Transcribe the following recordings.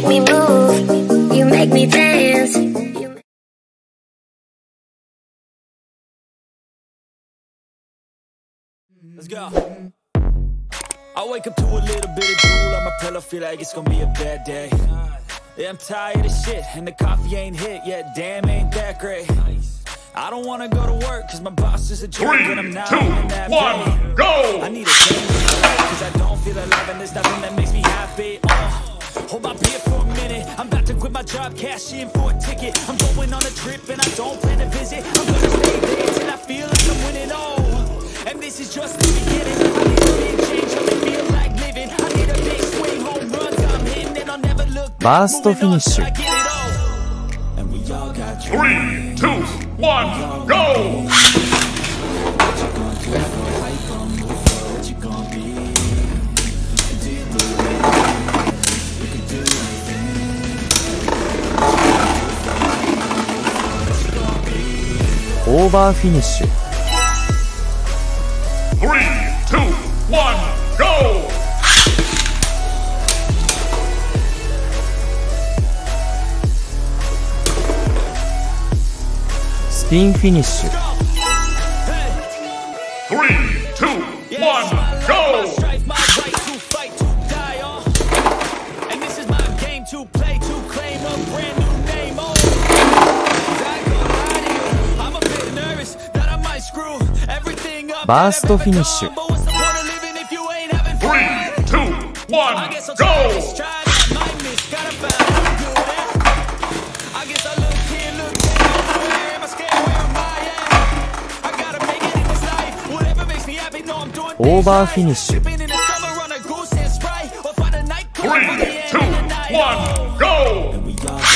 make me move. You make me dance. Let's go. I wake up to a little bit of drool on my pillow, feel like it's gonna be a bad day. Yeah, I'm tired of shit, and the coffee ain't hit yet. Damn, ain't that great. I don't wanna go to work, cause my boss is a jerk, and I'm not two, even that one, paid. go! I need a change in my life, cause I don't feel alive, and there's nothing that makes me happy hold my beer for a minute. I'm about to quit my job, cash in for a ticket. I'm going on a trip and I don't plan to visit. I'm gonna stay there till I feel like I'm winning all. And this is just the beginning. I need to change, I feel like living. I need a big swing, home runs I'm hitting And I'll never look back, moving Three, two, one, go! オーバーフィニッシュ3 2 1 GO! スピンフィニッシュ3 2 1 GO! バーストフィニッシュ。オーバーフィニッシュ。3 2 1 go!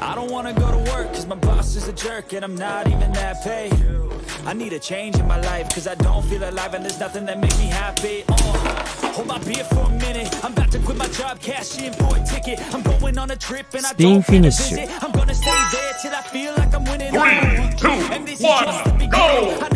I don't wanna go to work cause my boss is a jerk and I'm not even that paid. I need a change in my life cause I don't feel alive and there's nothing that makes me happy. Uh, hold my beer for a minute. I'm about to quit my job, cash in for a ticket. I'm going on a trip and I Spin don't finish. visit. I'm gonna stay there till I feel like I'm winning. Three, all. two, and this one, is just the beginning. go!